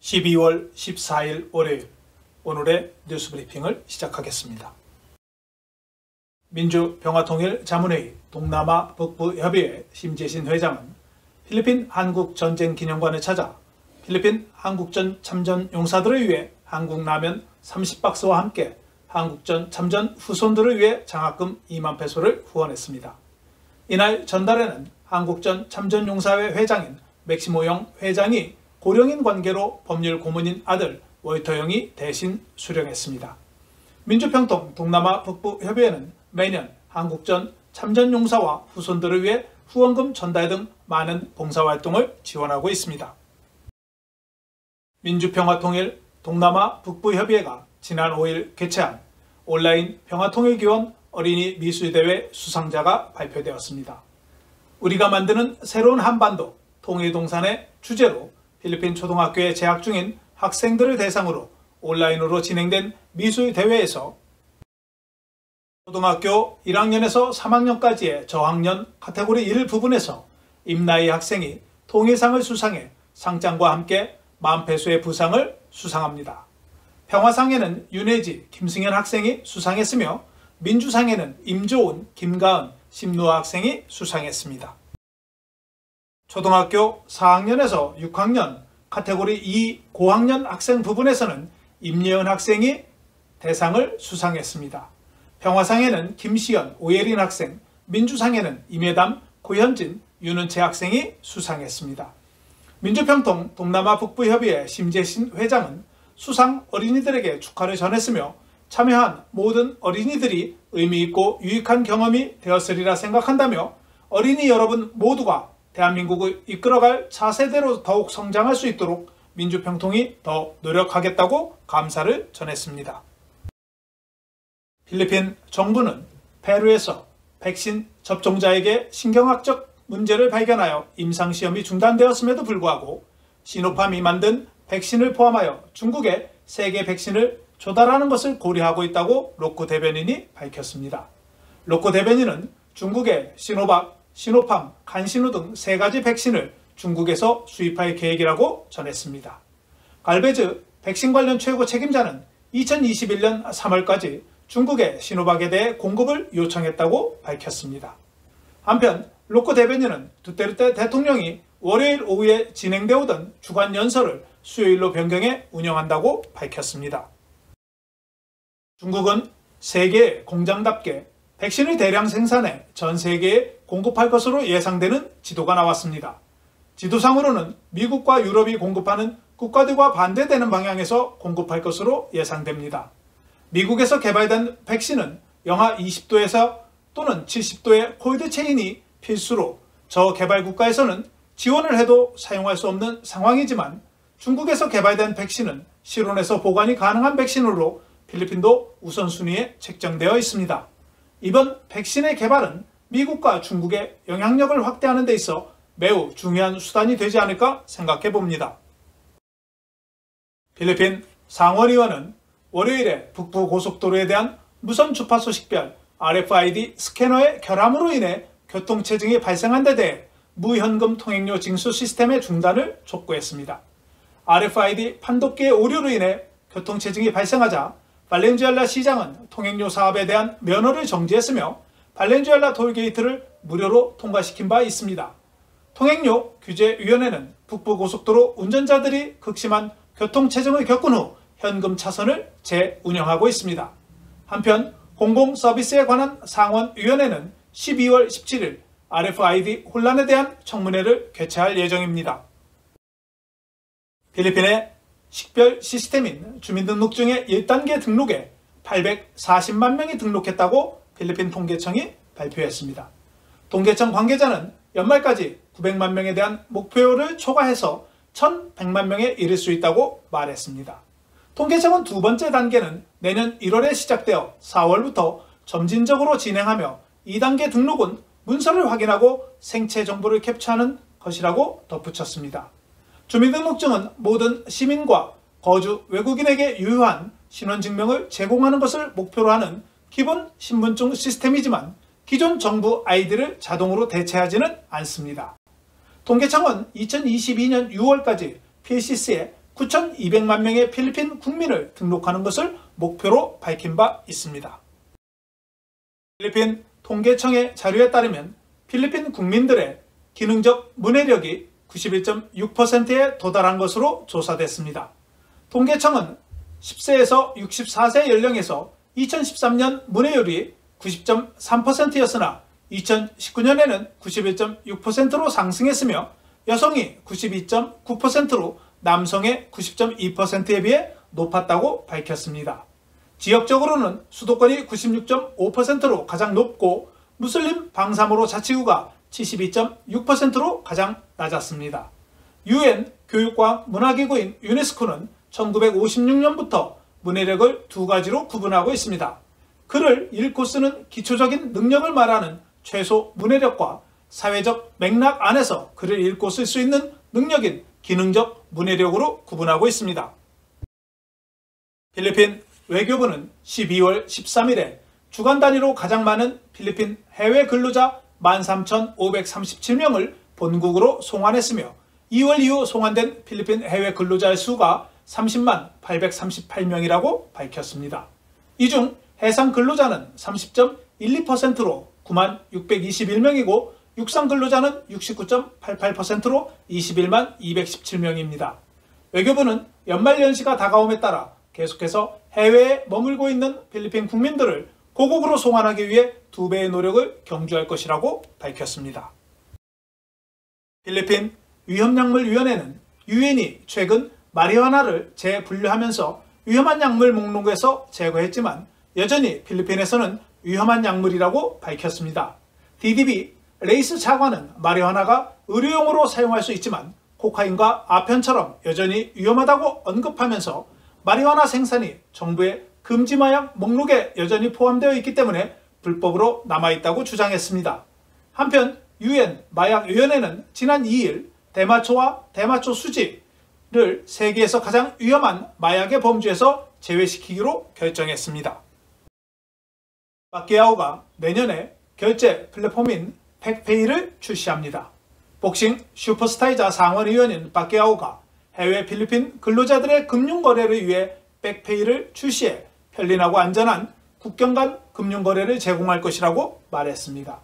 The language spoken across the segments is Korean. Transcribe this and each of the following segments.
12월 14일 월요일 오늘의 뉴스 브리핑을 시작하겠습니다. 민주평화통일 자문회의 동남아 북부협의회 심재신 회장은 필리핀 한국전쟁기념관을 찾아 필리핀 한국전 참전 용사들을 위해 한국 라면 30박스와 함께 한국전 참전 후손들을 위해 장학금 2만 페소를 후원했습니다. 이날 전달에는 한국전 참전용사회 회장인 맥시모영 회장이 고령인 관계로 법률 고문인 아들 월터영이 대신 수령했습니다. 민주평통 동남아 북부협의회는 매년 한국전 참전용사와 후손들을 위해 후원금 전달 등 많은 봉사활동을 지원하고 있습니다. 민주평화통일 동남아 북부협의회가 지난 5일 개최한 온라인 평화통일기원 어린이 미술대회 수상자가 발표되었습니다. 우리가 만드는 새로운 한반도 통일동산의 주제로 필리핀 초등학교에 재학 중인 학생들을 대상으로 온라인으로 진행된 미술 대회에서 초등학교 1학년에서 3학년까지의 저학년 카테고리 1 부분에서 임나희 학생이 통일상을 수상해 상장과 함께 만패수의 부상을 수상합니다. 평화상에는 윤혜지, 김승현 학생이 수상했으며 민주상에는 임조은, 김가은, 심누아 학생이 수상했습니다. 초등학교 4학년에서 6학년 카테고리 2 고학년 학생 부분에서는 임예은 학생이 대상을 수상했습니다. 평화상에는 김시연, 오예린 학생, 민주상에는 임예담, 고현진, 윤은채 학생이 수상했습니다. 민주평통 동남아 북부협의회 심재신 회장은 수상 어린이들에게 축하를 전했으며 참여한 모든 어린이들이 의미있고 유익한 경험이 되었으리라 생각한다며 어린이 여러분 모두가 대한민국을 이끌어갈 차세대로 더욱 성장할 수 있도록 민주평통이 더 노력하겠다고 감사를 전했습니다. 필리핀 정부는 페루에서 백신 접종자에게 신경학적 문제를 발견하여 임상시험이 중단되었음에도 불구하고 시노팜이 만든 백신을 포함하여 중국에 세계 백신을 조달하는 것을 고려하고 있다고 로코 대변인이 밝혔습니다. 로코 대변인은 중국의 시노박, 시노팜, 간시노 등세 가지 백신을 중국에서 수입할 계획이라고 전했습니다. 갈베즈 백신 관련 최고 책임자는 2021년 3월까지 중국의 시노박에 대해 공급을 요청했다고 밝혔습니다. 한편 로코 대변인은 두테르테 대통령이 월요일 오후에 진행되오던 주간 연설을 수요일로 변경해 운영한다고 밝혔습니다. 중국은 세계 공장답게 백신을 대량 생산해 전 세계에 공급할 것으로 예상되는 지도가 나왔습니다. 지도상으로는 미국과 유럽이 공급하는 국가들과 반대되는 방향에서 공급할 것으로 예상됩니다. 미국에서 개발된 백신은 영하 20도에서 또는 70도의 콜드 체인이 필수로 저 개발 국가에서는 지원을 해도 사용할 수 없는 상황이지만 중국에서 개발된 백신은 실온에서 보관이 가능한 백신으로 필리핀도 우선순위에 책정되어 있습니다. 이번 백신의 개발은 미국과 중국의 영향력을 확대하는 데 있어 매우 중요한 수단이 되지 않을까 생각해 봅니다. 필리핀 상원의원은 월요일에 북부 고속도로에 대한 무선 주파수 식별 RFID 스캐너의 결함으로 인해 교통체증이 발생한 데 대해 무현금 통행료 징수 시스템의 중단을 촉구했습니다. RFID 판독기의 오류로 인해 교통체증이 발생하자 발렌주엘라 시장은 통행료 사업에 대한 면허를 정지했으며 발렌주엘라 톨게이트를 무료로 통과시킨 바 있습니다. 통행료 규제위원회는 북부고속도로 운전자들이 극심한 교통체증을 겪은 후 현금 차선을 재운영하고 있습니다. 한편 공공서비스에 관한 상원위원회는 12월 17일 RFID 혼란에 대한 청문회를 개최할 예정입니다. 필리핀의 식별 시스템인 주민등록증의 1단계 등록에 840만 명이 등록했다고 필리핀 통계청이 발표했습니다. 통계청 관계자는 연말까지 900만 명에 대한 목표를 초과해서 1100만 명에 이를 수 있다고 말했습니다. 통계청은 두 번째 단계는 내년 1월에 시작되어 4월부터 점진적으로 진행하며 2단계 등록은 문서를 확인하고 생체 정보를 캡처하는 것이라고 덧붙였습니다. 주민등록증은 모든 시민과 거주 외국인에게 유효한 신원증명을 제공하는 것을 목표로 하는 기본 신분증 시스템이지만 기존 정부 아이디를 자동으로 대체하지는 않습니다. 통계청은 2022년 6월까지 PCC에 9,200만 명의 필리핀 국민을 등록하는 것을 목표로 밝힌 바 있습니다. 필리핀 통계청의 자료에 따르면 필리핀 국민들의 기능적 문해력이 91.6%에 도달한 것으로 조사됐습니다. 통계청은 10세에서 64세 연령에서 2013년 문해율이 90.3%였으나 2019년에는 91.6%로 상승했으며 여성이 92.9%로 남성의 90.2%에 비해 높았다고 밝혔습니다. 지역적으로는 수도권이 96.5%로 가장 높고 무슬림 방사모로 자치구가 72.6%로 가장 낮았습니다. 유엔 교육과 문화기구인 유네스코는 1956년부터 문해력을 두 가지로 구분하고 있습니다. 글을 읽고 쓰는 기초적인 능력을 말하는 최소 문해력과 사회적 맥락 안에서 글을 읽고 쓸 수 있는 능력인 기능적 문해력으로 구분하고 있습니다. 필리핀 외교부는 12월 13일에 주간 단위로 가장 많은 필리핀 해외 근로자 13,537명을 본국으로 송환했으며 2월 이후 송환된 필리핀 해외 근로자의 수가 30만 838명이라고 밝혔습니다. 이 중 해상 근로자는 30.12%로 9만 621명이고 육상 근로자는 69.88%로 21만 217명입니다. 외교부는 연말연시가 다가옴에 따라 계속해서 해외에 머물고 있는 필리핀 국민들을 고국으로 송환하기 위해 두 배의 노력을 경주할 것이라고 밝혔습니다. 필리핀 위험약물위원회는 유엔이 최근 마리화나를 재분류하면서 위험한 약물 목록에서 제거했지만 여전히 필리핀에서는 위험한 약물이라고 밝혔습니다. DDB 레이스 차관은 마리화나가 의료용으로 사용할 수 있지만 코카인과 아편처럼 여전히 위험하다고 언급하면서 마리화나 생산이 정부의 금지마약 목록에 여전히 포함되어 있기 때문에 불법으로 남아있다고 주장했습니다. 한편 유엔 마약위원회는 지난 2일 대마초와 대마초 수지를 세계에서 가장 위험한 마약의 범주에서 제외시키기로 결정했습니다. 파키아오가 내년에 결제 플랫폼인 PacPay를 출시합니다. 복싱 슈퍼스타이자 상원의원인 파키아오가 해외 필리핀 근로자들의 금융거래를 위해 PacPay를 출시해 편리하고 안전한 국경 간 금융거래를 제공할 것이라고 말했습니다.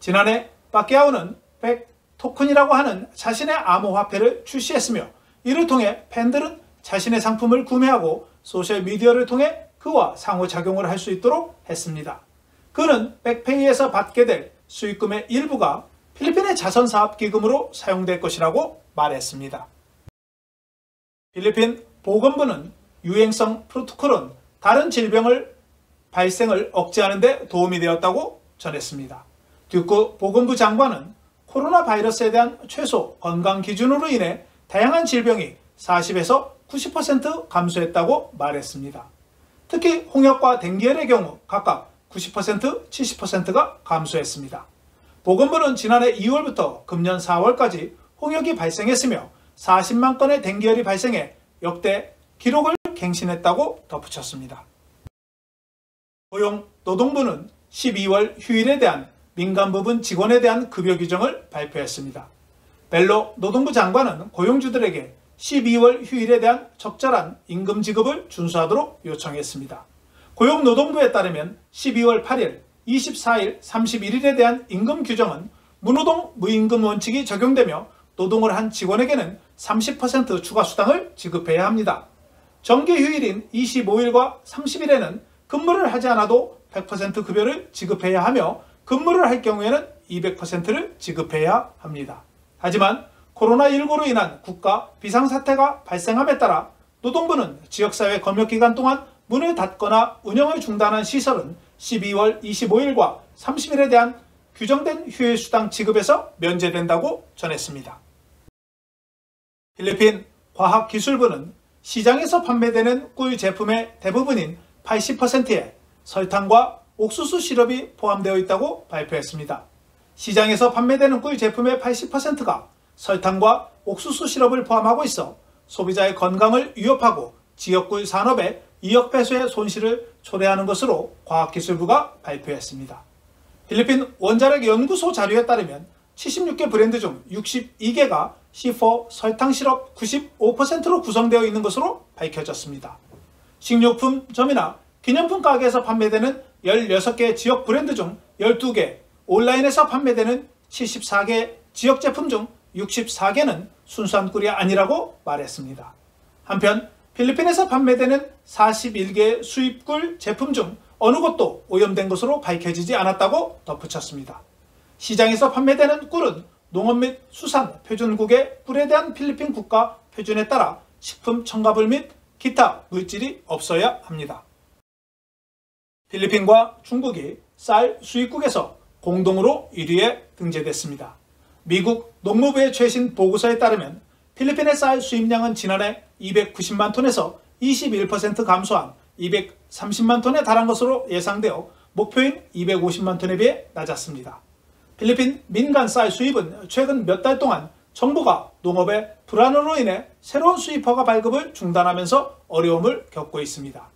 지난해 파키아오는 PAC 토큰이라고 하는 자신의 암호화폐를 출시했으며 이를 통해 팬들은 자신의 상품을 구매하고 소셜미디어를 통해 그와 상호작용을 할 수 있도록 했습니다. 그는 백페이에서 받게 될 수익금의 일부가 필리핀의 자선사업 기금으로 사용될 것이라고 말했습니다. 필리핀 보건부는 유행성 프로토콜은 다른 질병을 발생을 억제하는 데 도움이 되었다고 전했습니다. 듀크 보건부 장관은 코로나 바이러스에 대한 최소 건강 기준으로 인해 다양한 질병이 40에서 90% 감소했다고 말했습니다. 특히 홍역과 댕기열의 경우 각각 90%, 70%가 감소했습니다. 보건부는 지난해 2월부터 금년 4월까지 홍역이 발생했으며 40만 건의 댕기열이 발생해 역대 기록을 갱신했다고 덧붙였습니다. 고용 노동부는 12월 휴일에 대한 민간 부분 직원에 대한 급여 규정을 발표했습니다. 벨로 노동부 장관은 고용주들에게 12월 휴일에 대한 적절한 임금 지급을 준수하도록 요청했습니다. 고용노동부에 따르면 12월 8일, 24일, 31일에 대한 임금 규정은 무노동 무임금 원칙이 적용되며 노동을 한 직원에게는 30% 추가 수당을 지급해야 합니다. 정기 휴일인 25일과 30일에는 근무를 하지 않아도 100% 급여를 지급해야 하며 근무를 할 경우에는 200%를 지급해야 합니다. 하지만 코로나19로 인한 국가 비상사태가 발생함에 따라 노동부는 지역사회 검역기간 동안 문을 닫거나 운영을 중단한 시설은 12월 25일과 30일에 대한 규정된 휴일 수당 지급에서 면제된다고 전했습니다. 필리핀 과학기술부는 시장에서 판매되는 꿀 제품의 대부분인 80%에 설탕과 옥수수 시럽이 포함되어 있다고 발표했습니다. 시장에서 판매되는 꿀 제품의 80%가 설탕과 옥수수 시럽을 포함하고 있어 소비자의 건강을 위협하고 지역꿀 산업에 2억 배수의 손실을 초래하는 것으로 과학기술부가 발표했습니다. 필리핀 원자력 연구소 자료에 따르면 76개 브랜드 중 62개가 C4 설탕 시럽 95%로 구성되어 있는 것으로 밝혀졌습니다. 식료품점이나 기념품 가게에서 판매되는 16개 지역 브랜드 중 12개, 온라인에서 판매되는 74개 지역 제품 중 64개는 순수한 꿀이 아니라고 말했습니다. 한편 필리핀에서 판매되는 41개 수입 꿀 제품 중 어느 것도 오염된 것으로 밝혀지지 않았다고 덧붙였습니다. 시장에서 판매되는 꿀은 농업 및 수산 표준국의 꿀에 대한 필리핀 국가 표준에 따라 식품 첨가물 및 기타 물질이 없어야 합니다. 필리핀과 중국이 쌀 수입국에서 공동으로 1위에 등재됐습니다. 미국 농무부의 최신 보고서에 따르면 필리핀의 쌀 수입량은 지난해 290만 톤에서 21% 감소한 230만 톤에 달한 것으로 예상되어 목표인 250만 톤에 비해 낮았습니다. 필리핀 민간 쌀 수입은 최근 몇 달 동안 정부가 농업의 불안으로 인해 새로운 수입허가 발급을 중단하면서 어려움을 겪고 있습니다.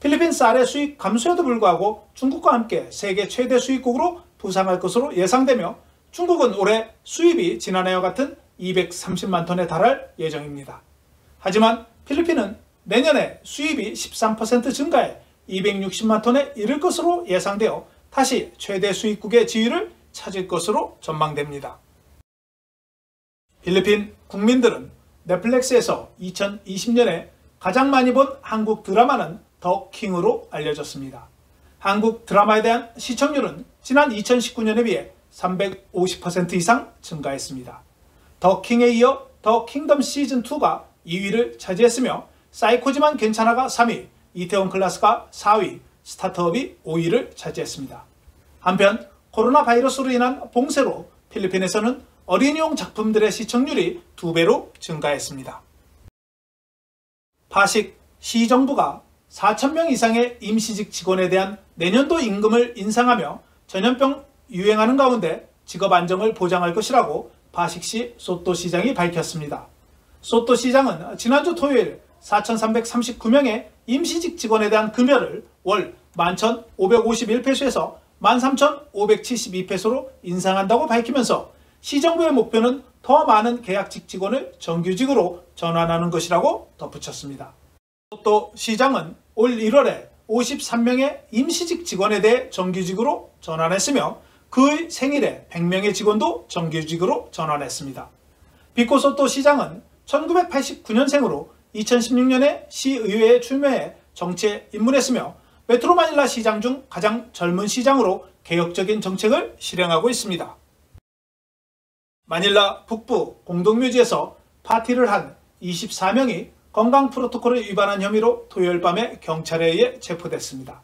필리핀 쌀의 수입 감소에도 불구하고 중국과 함께 세계 최대 수입국으로 부상할 것으로 예상되며 중국은 올해 수입이 지난해와 같은 230만 톤에 달할 예정입니다. 하지만 필리핀은 내년에 수입이 13% 증가해 260만 톤에 이를 것으로 예상되어 다시 최대 수입국의 지위를 찾을 것으로 전망됩니다. 필리핀 국민들은 넷플릭스에서 2020년에 가장 많이 본 한국 드라마는 더 킹으로 알려졌습니다. 한국 드라마에 대한 시청률은 지난 2019년에 비해 350% 이상 증가했습니다. 더 킹에 이어 더 킹덤 시즌2가 2위를 차지했으며 사이코지만 괜찮아가 3위, 이태원 클라스가 4위, 스타트업이 5위를 차지했습니다. 한편 코로나 바이러스로 인한 봉쇄로 필리핀에서는 어린이용 작품들의 시청률이 2배로 증가했습니다. 파식 시정부가 4천명 이상의 임시직 직원에 대한 내년도 임금을 인상하며 전염병 유행하는 가운데 직업 안정을 보장할 것이라고 파식시 소토시장이 밝혔습니다. 소토시장은 지난주 토요일 4,339명의 임시직 직원에 대한 금연을 월 11,551페소에서 13,572페소로 인상한다고 밝히면서 시정부의 목표는 더 많은 계약직 직원을 정규직으로 전환하는 것이라고 덧붙였습니다. 또 시장은 올 1월에 53명의 임시직 직원에 대해 정규직으로 전환했으며 그의 생일에 100명의 직원도 정규직으로 전환했습니다. 비코소토 시장은 1989년생으로 2016년에 시의회에 출마해 정치에 입문했으며 메트로 마닐라 시장 중 가장 젊은 시장으로 개혁적인 정책을 실행하고 있습니다. 마닐라 북부 공동묘지에서 파티를 한 24명이 건강 프로토콜을 위반한 혐의로 토요일 밤에 경찰에 의해 체포됐습니다.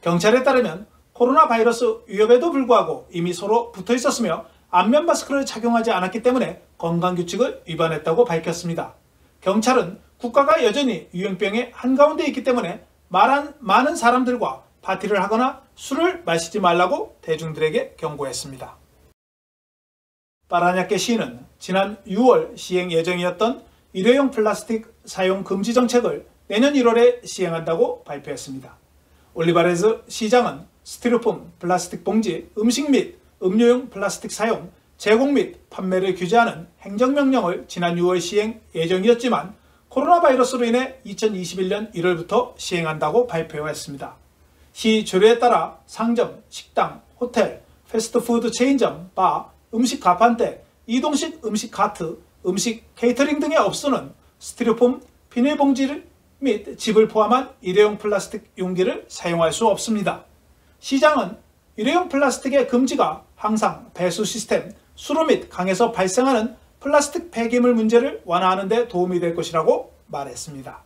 경찰에 따르면 코로나 바이러스 위협에도 불구하고 이미 서로 붙어 있었으며 안면 마스크를 착용하지 않았기 때문에 건강규칙을 위반했다고 밝혔습니다. 경찰은 국가가 여전히 유행병의 한가운데 있기 때문에 말한 많은 사람들과 파티를 하거나 술을 마시지 말라고 대중들에게 경고했습니다. 파라냐케 시는 지난 6월 시행 예정이었던 일회용 플라스틱 사용 금지 정책을 내년 1월에 시행한다고 발표했습니다. 올리바레즈 시장은 스티로폼, 플라스틱 봉지, 음식 및 음료용 플라스틱 사용, 제공 및 판매를 규제하는 행정명령을 지난 6월 시행 예정이었지만 코로나 바이러스로 인해 2021년 1월부터 시행한다고 발표했습니다. 시 조례에 따라 상점, 식당, 호텔, 패스트푸드 체인점, 바, 음식 가판대, 이동식 음식 카트, 음식 케이터링 등의 업소는 스티로폼, 비닐봉지를 및 집을 포함한 일회용 플라스틱 용기를 사용할 수 없습니다. 시장은 일회용 플라스틱의 금지가 항상 배수 시스템, 수로 및 강에서 발생하는 플라스틱 폐기물 문제를 완화하는 데 도움이 될 것이라고 말했습니다.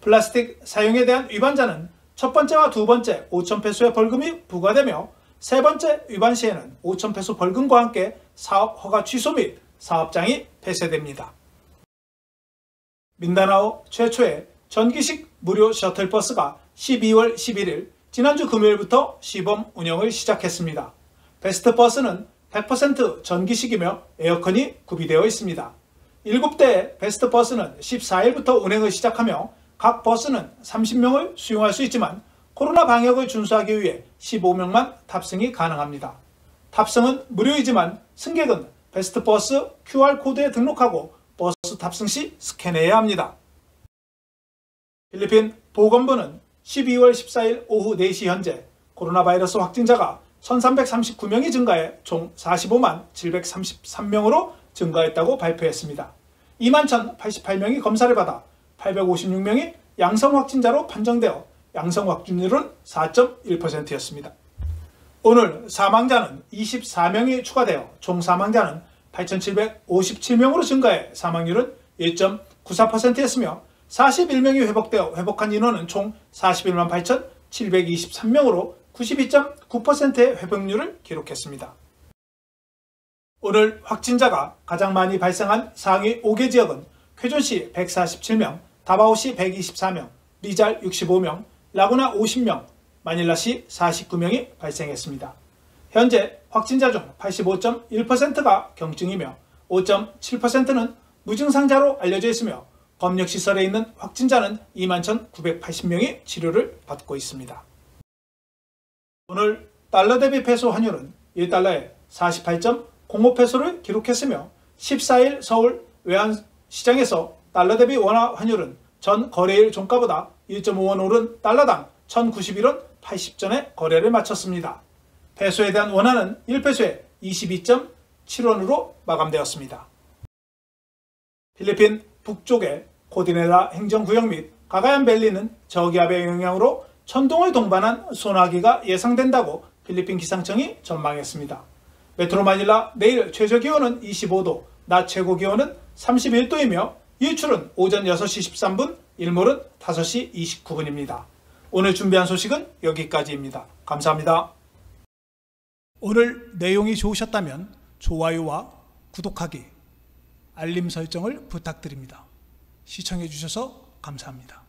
플라스틱 사용에 대한 위반자는 첫 번째와 두 번째 5천페소의 벌금이 부과되며 세 번째 위반 시에는 5천페소 벌금과 함께 사업 허가 취소 및 사업장이 폐쇄됩니다. 민다나오 최초의 전기식 무료 셔틀버스가 12월 11일 지난주 금요일부터 시범 운영을 시작했습니다. 베스트버스는 100% 전기식이며 에어컨이 구비되어 있습니다. 7대의 베스트버스는 14일부터 운행을 시작하며 각 버스는 30명을 수용할 수 있지만 코로나 방역을 준수하기 위해 15명만 탑승이 가능합니다. 탑승은 무료이지만 승객은 베스트버스 QR코드에 등록하고 버스 탑승 시 스캔해야 합니다. 필리핀 보건부는 12월 14일 오후 4시 현재 코로나 바이러스 확진자가 1339명이 증가해 총 45만 733명으로 증가했다고 발표했습니다. 2만 1088명이 검사를 받아 856명이 양성 확진자로 판정되어 양성 확진율은 4.1%였습니다. 오늘 사망자는 24명이 추가되어 총 사망자는 8,757명으로 증가해 사망률은 1.94%였으며 41명이 회복되어 회복한 인원은 총 41만 8,723명으로 92.9%의 회복률을 기록했습니다. 오늘 확진자가 가장 많이 발생한 상위 5개 지역은 쾌존시 147명, 다바오시 124명, 리잘 65명, 라구나 50명, 마닐라시 49명이 발생했습니다. 현재 확진자 중 85.1%가 경증이며 5.7%는 무증상자로 알려져 있으며 검역시설에 있는 확진자는 21,980명이 치료를 받고 있습니다. 오늘 달러 대비 페소 환율은 1달러에 48.05페소를 기록했으며 14일 서울 외환시장에서 달러 대비 원화 환율은 전 거래일 종가보다 1.5원 오른 달러당 1091원 80전에 거래를 마쳤습니다. 페소에 대한 원화는 1페소에 22.7원으로 마감되었습니다. 필리핀 북쪽의 코디네라 행정구역 및 가가얀 밸리는 저기압의 영향으로 천둥을 동반한 소나기가 예상된다고 필리핀 기상청이 전망했습니다. 메트로 마닐라 내일 최저 기온은 25도, 낮 최고 기온은 31도이며 일출은 오전 6시 13분, 일몰은 5시 29분입니다. 오늘 준비한 소식은 여기까지입니다. 감사합니다. 오늘 내용이 좋으셨다면 좋아요와 구독하기, 알림 설정을 부탁드립니다. 시청해 주셔서 감사합니다.